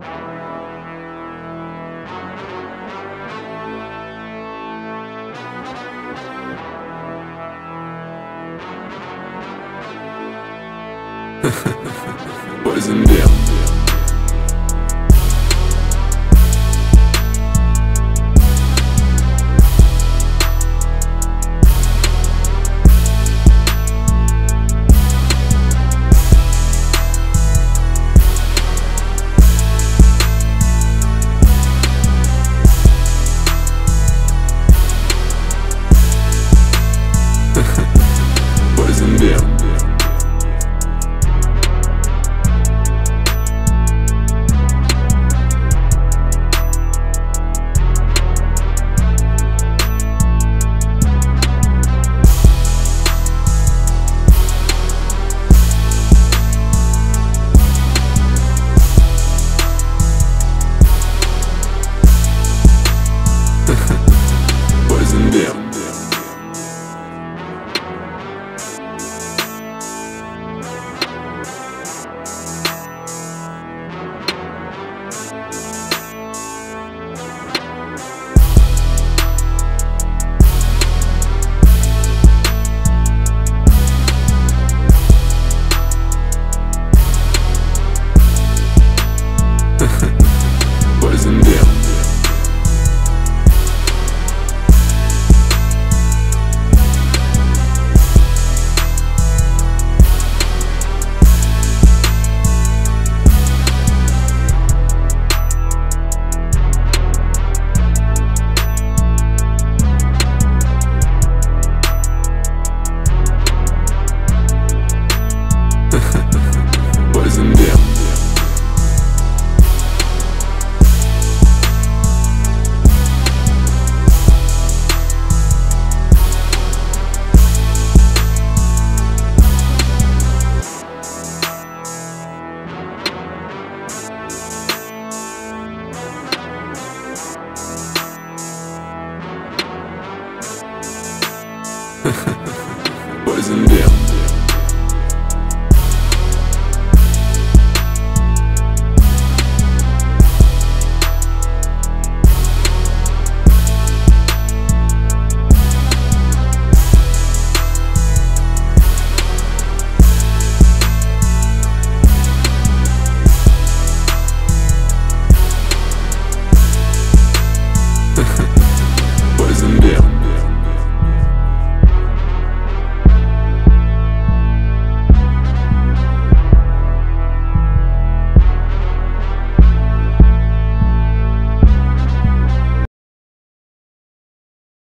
Poison Bill. Poison Bill. Poison Bill. Poison Bill.